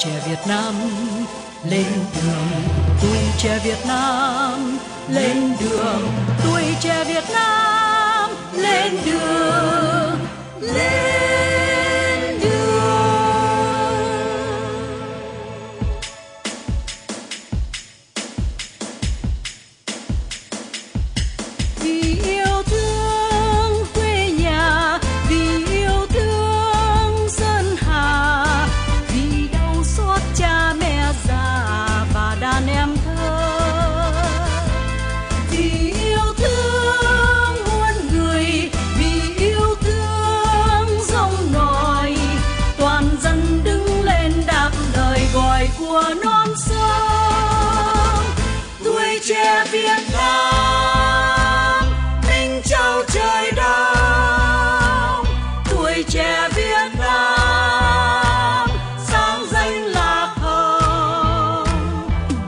trẻ Việt Nam lên đường. Tuổi trẻ Việt Nam lên đường. Tuổi trẻ Việt Nam lên đường. Non sông, tuổi trẻ Việt Nam mình châu trời đông. Tuổi trẻ Việt Nam, sáng danh lạc hồng.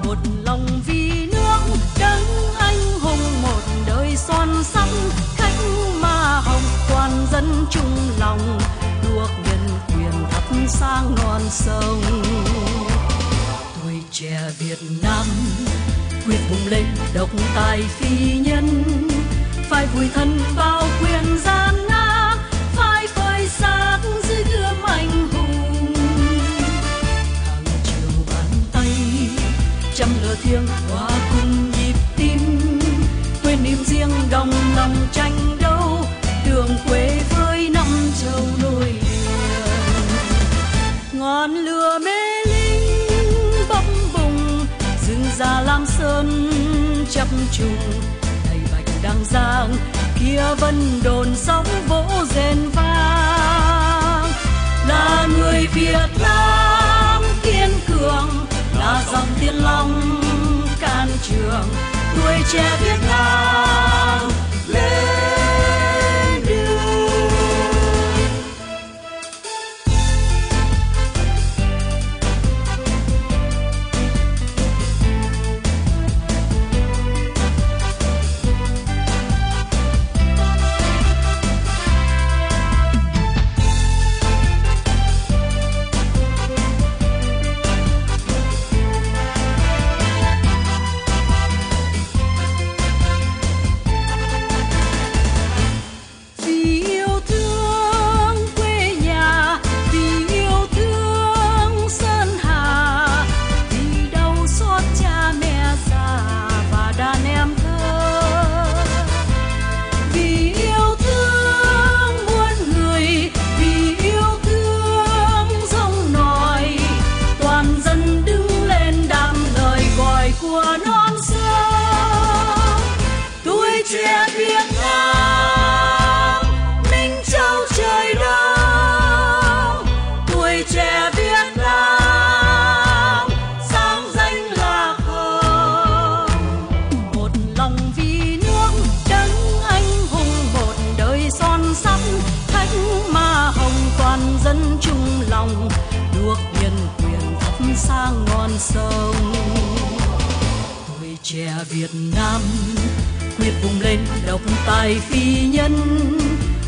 Một lòng vì nước đấng anh hùng, một đời son sắt cánh ma hồng. Toàn dân chung lòng, được nhân quyền thắp sang non sông trẻ Việt Nam. Quyết vùng lên độc tài phi nhân, phải vùi thân bao quyền gian nan phải phơi xác dưới gươm anh hùng. Hàng triệu bàn tay trăm lửa thiêng hòa cùng nhịp tim. Quên niềm riêng đồng lòng tranh đấu đường quê với năm châu nổi liền ngọn lửa mê già lam sơn chập trùng, thầy bạch đang giang kia vân đồn sóng vỗ rền vang. Là người Việt Nam kiên cường, là dòng tiên long can trường, tuổi trẻ Việt Nam mùa của non sông tuổi trẻ Việt Nam, minh trao trời đông. Tuổi trẻ Việt Nam, sáng danh là hồng một lòng vì nước đấng anh hùng, một đời son sắt thánh ma hồng, toàn dân chung lòng, được nhân quyền thắp sang ngọn sông trẻ Việt Nam, quyết vùng lên độc tài phi nhân.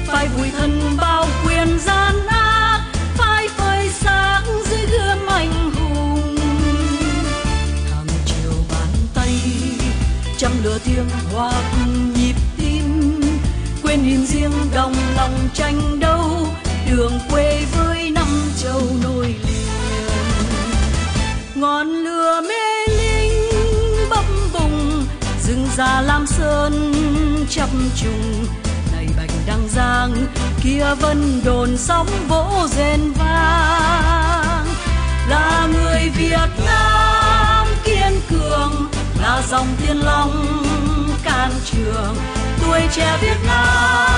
Phải vùi thân bao quyền gian ác, phải phơi xác dưới gươm anh hùng. Hàng chiều bàn tay trăm lửa thiêng hòa cùng nhịp tim. Quên hình riêng đồng lòng tranh đấu già lam sơn chập trùng. Này bạch đăng giang, kia vân đồn sóng vỗ rền vang. Là người Việt Nam kiên cường, là dòng tiên long can trường. Tuổi trẻ Việt Nam